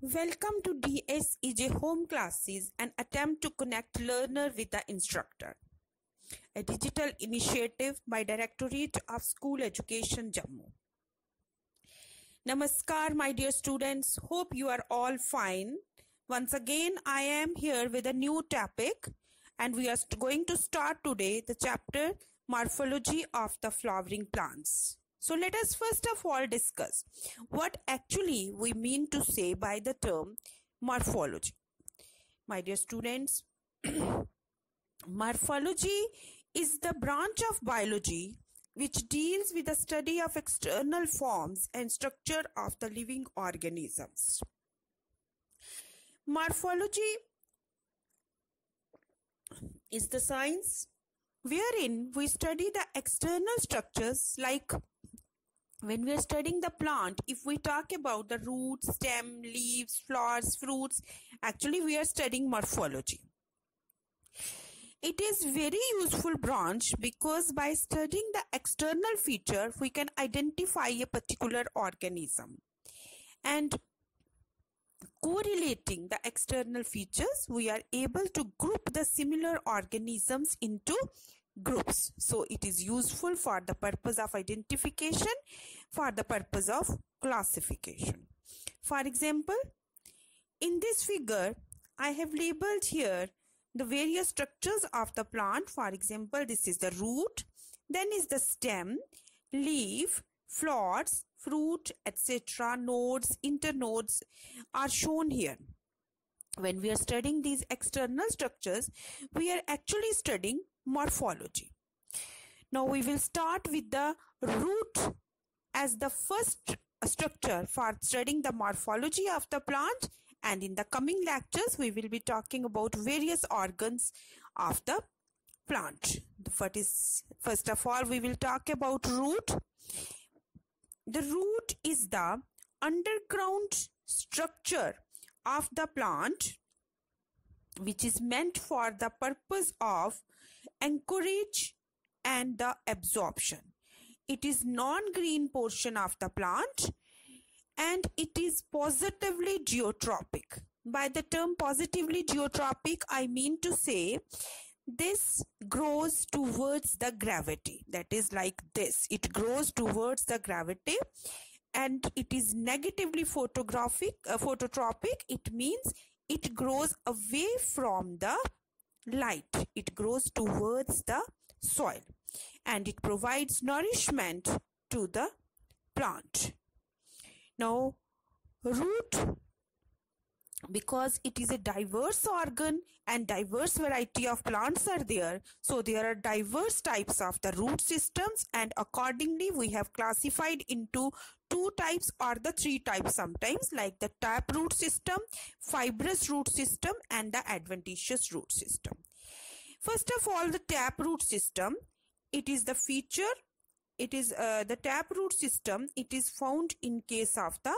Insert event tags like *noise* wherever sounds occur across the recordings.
Welcome to DSEJ Home Classes, an attempt to connect learner with the instructor. A digital initiative by Directorate of School Education Jammu. Namaskar, my dear students. Hope you are all fine. Once again, I am here with a new topic and we are going to start today the chapter Morphology of the Flowering Plants. So let us first of all discuss what actually we mean to say by the term morphology. My dear students, *clears throat* morphology is the branch of biology which deals with the study of external forms and structure of the living organisms. Morphology is the science wherein we study the external structures like when we are studying the plant, if we talk about the roots, stem, leaves, flowers, fruits, actually we are studying morphology. It is very useful branch because by studying the external feature, we can identify a particular organism. And correlating the external features, we are able to group the similar organisms into groups. So it is useful for the purpose of identification, for the purpose of classification. For example, in this figure, I have labeled here the various structures of the plant. For example, this is the root, then is the stem, leaf, flowers, fruit, etc. Nodes, internodes are shown here. When we are studying these external structures, we are actually studying morphology. Now we will start with the root as the first structure for studying the morphology of the plant and in the coming lectures we will be talking about various organs of the plant. first of all we will talk about root. The root is the underground structure of the plant which is meant for the purpose of anchorage and the absorption. It is non-green portion of the plant and it is positively geotropic. By the term positively geotropic, I mean to say this grows towards the gravity. That is like this. It grows towards the gravity and it is negatively photographic, uh, phototropic. It means it grows away from the light. It grows towards the soil and it provides nourishment to the plant. Now, root because it is a diverse organ and diverse variety of plants are there. So there are diverse types of the root systems and accordingly we have classified into two types or the three types sometimes like the tap root system fibrous root system and the adventitious root system. First of all the tap root system it is the feature it is uh, the tap root system it is found in case of the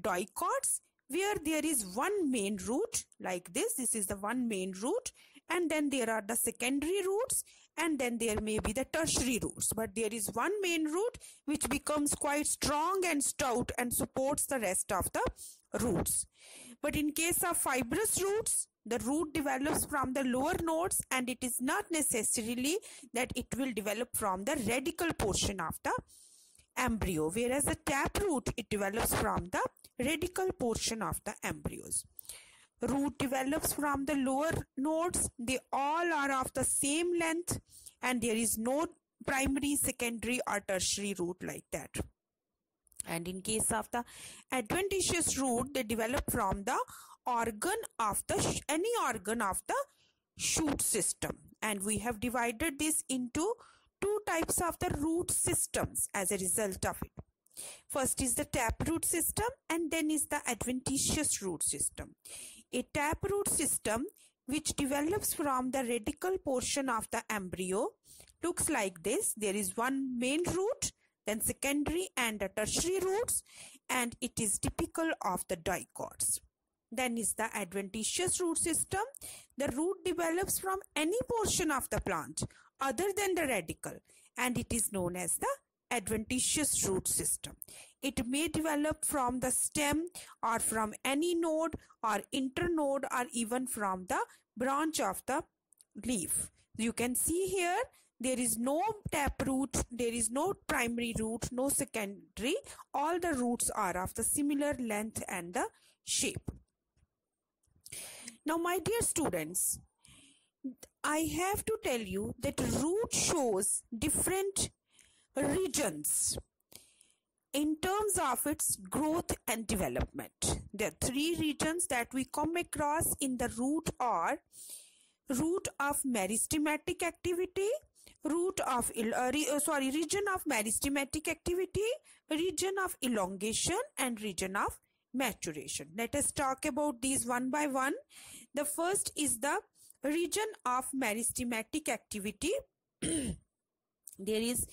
dicots where there is one main root like this this is the one main root and then there are the secondary roots and then there may be the tertiary roots but there is one main root which becomes quite strong and stout and supports the rest of the roots but in case of fibrous roots the root develops from the lower nodes and it is not necessarily that it will develop from the radicle portion of the embryo whereas the taproot it develops from the radicle portion of the embryos. Root develops from the lower nodes. They all are of the same length and there is no primary, secondary or tertiary root like that. And in case of the adventitious root, they develop from the organ of the, any organ of the shoot system. And we have divided this into two types of the root systems as a result of it. First is the taproot system and then is the adventitious root system. A taproot system which develops from the radicle portion of the embryo looks like this. There is one main root, then secondary and the tertiary roots and it is typical of the dicots. Then is the adventitious root system. The root develops from any portion of the plant other than the radicle and it is known as the adventitious root system. it may develop from the stem or from any node or internode or even from the branch of the leaf. You can see here there is no taproot, there is no primary root, no secondary. All the roots are of the similar length and the shape. Now my dear students, I have to tell you that root shows different regions in terms of its growth and development. The three regions that we come across in the root are root of meristematic activity, root of uh, uh, sorry region of meristematic activity, region of elongation and region of maturation. Let us talk about these one by one. The first is the region of meristematic activity. *clears throat* there is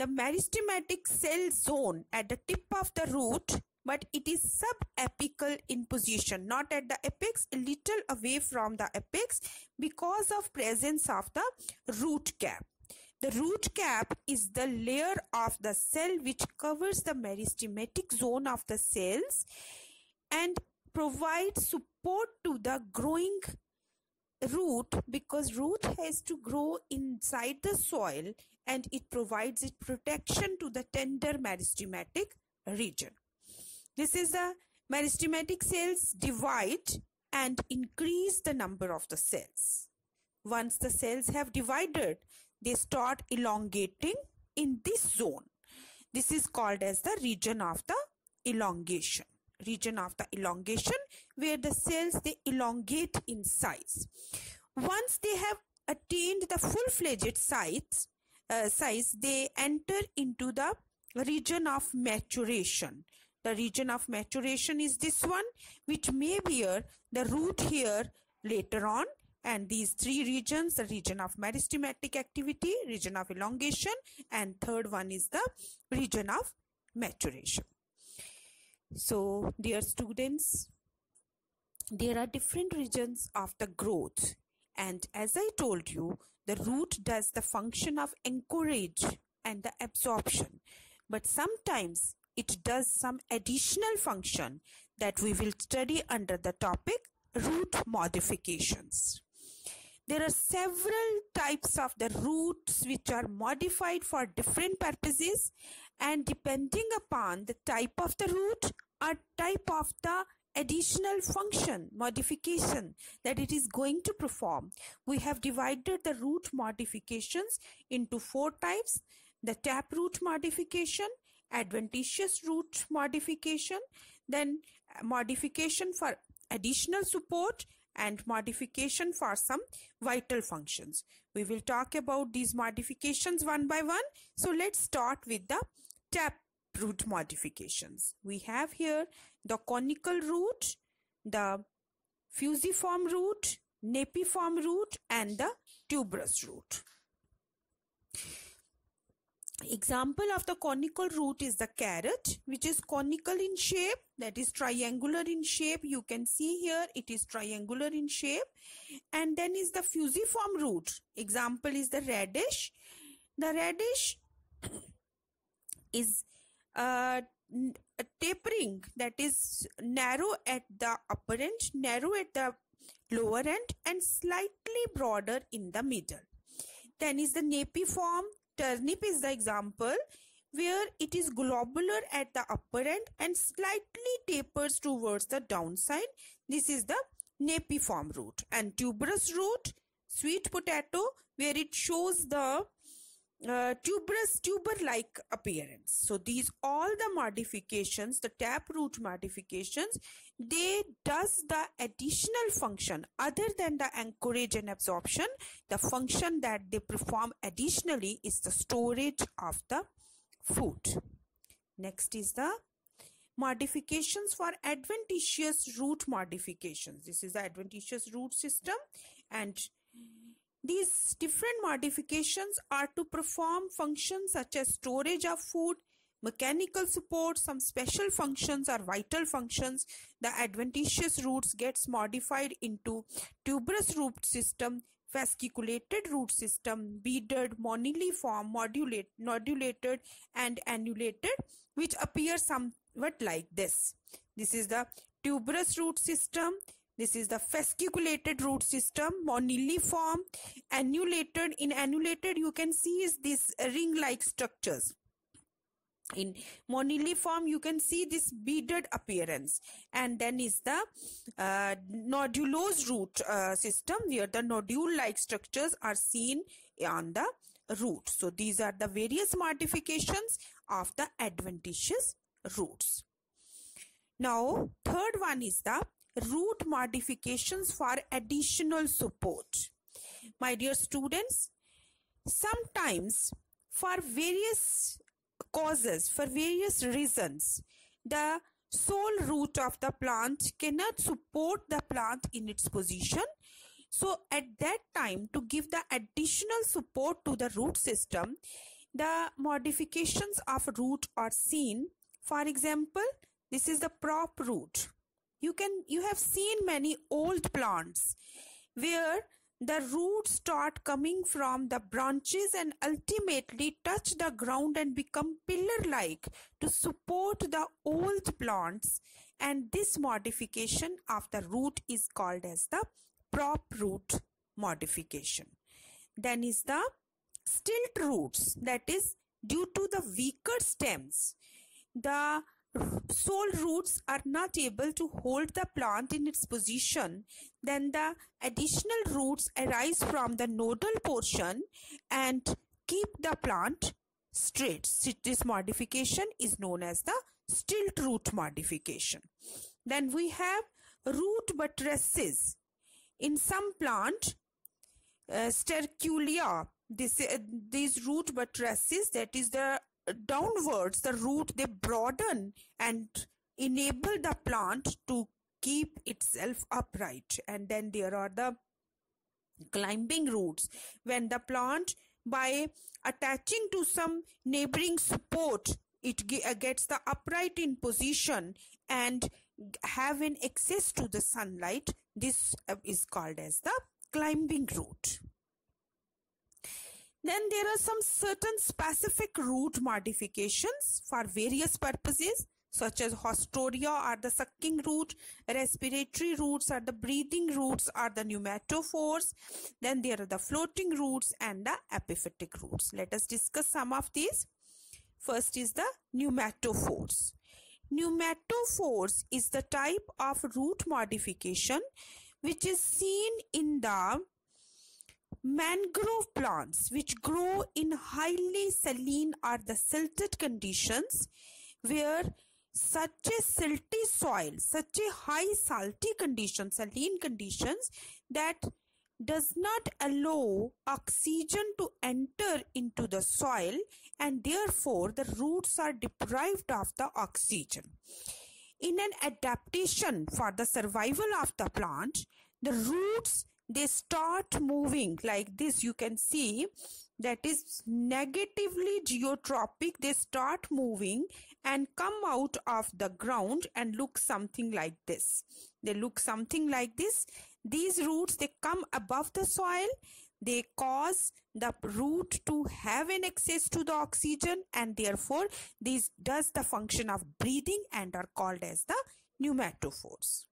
the meristematic cell zone at the tip of the root but it is subapical in position not at the apex a little away from the apex because of presence of the root cap. The root cap is the layer of the cell which covers the meristematic zone of the cells and provides support to the growing root because root has to grow inside the soil and it provides it protection to the tender meristematic region. This is the meristematic cells divide and increase the number of the cells. Once the cells have divided, they start elongating in this zone. This is called as the region of the elongation. Region of the elongation where the cells they elongate in size. Once they have attained the full-fledged size, uh, size, they enter into the region of maturation. The region of maturation is this one, which may bear the root here later on. And these three regions, the region of meristematic activity, region of elongation, and third one is the region of maturation. So, dear students, there are different regions of the growth and as I told you the root does the function of anchorage and the absorption but sometimes it does some additional function that we will study under the topic root modifications. There are several types of the roots which are modified for different purposes and depending upon the type of the root or type of the additional function modification that it is going to perform. We have divided the root modifications into four types. The taproot modification, adventitious root modification, then modification for additional support and modification for some vital functions. We will talk about these modifications one by one. So let's start with the tap root modifications. We have here the conical root, the fusiform root, napiform root and the tuberous root. Example of the conical root is the carrot which is conical in shape that is triangular in shape. You can see here it is triangular in shape. And then is the fusiform root. Example is the radish. The radish *coughs* is uh, tapering that is narrow at the upper end, narrow at the lower end and slightly broader in the middle. Then is the napiform, turnip is the example where it is globular at the upper end and slightly tapers towards the downside. This is the napiform root and tuberous root, sweet potato where it shows the uh, tuberous tuber like appearance. So these all the modifications the taproot modifications they does the additional function. Other than the anchorage and absorption the function that they perform additionally is the storage of the food. Next is the modifications for adventitious root modifications. This is the adventitious root system and these different modifications are to perform functions such as storage of food, mechanical support, some special functions or vital functions. The adventitious roots gets modified into tuberous root system, fasciculated root system, beaded, moniliform, modulate, nodulated and annulated which appear somewhat like this. This is the tuberous root system. This is the fasciculated root system, moniliform, annulated. In annulated, you can see is these ring-like structures. In moniliform you can see this beaded appearance. And then is the uh, nodulose root uh, system where the nodule like structures are seen on the root. So these are the various modifications of the adventitious roots. Now third one is the root modifications for additional support my dear students sometimes for various causes for various reasons. The sole root of the plant cannot support the plant in its position. So at that time to give the additional support to the root system, the modifications of root are seen. For example, this is the prop root. You can you have seen many old plants where the roots start coming from the branches and ultimately touch the ground and become pillar-like to support the old plants and this modification of the root is called as the prop root modification. Then is the stilt roots that is due to the weaker stems. The sole roots are not able to hold the plant in its position, then the additional roots arise from the nodal portion and keep the plant straight. This modification is known as the stilt root modification. Then we have root buttresses. In some plant, uh, sterculia, this, uh, these root buttresses, that is the downwards the root they broaden and enable the plant to keep itself upright. And then there are the climbing roots. When the plant by attaching to some neighboring support it uh, gets the upright in position and having access to the sunlight this uh, is called as the climbing root then there are some certain specific root modifications for various purposes such as haustoria are the sucking root, respiratory roots are the breathing roots are the pneumatophores, then there are the floating roots and the epiphytic roots. Let us discuss some of these. First is the pneumatophores. Pneumatophores is the type of root modification which is seen in the Mangrove plants which grow in highly saline or the silted conditions where such a silty soil, such a high salty condition, saline conditions that does not allow oxygen to enter into the soil and therefore the roots are deprived of the oxygen. In an adaptation for the survival of the plant, the roots they start moving like this. You can see that is negatively geotropic. They start moving and come out of the ground and look something like this. They look something like this. These roots they come above the soil. They cause the root to have an access to the oxygen and therefore this does the function of breathing and are called as the pneumatophores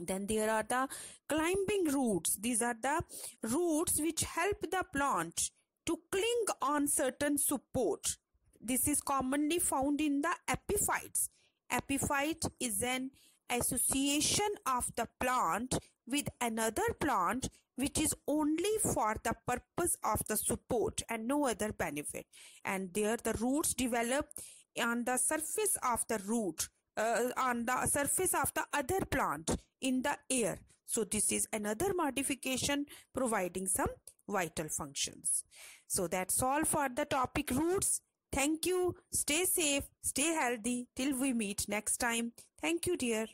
then there are the climbing roots. These are the roots which help the plant to cling on certain support. This is commonly found in the epiphytes. Epiphyte is an association of the plant with another plant which is only for the purpose of the support and no other benefit. And there the roots develop on the surface of the root uh, on the surface of the other plant in the air. So this is another modification providing some vital functions. So that's all for the topic roots. Thank you. Stay safe. Stay healthy till we meet next time. Thank you dear.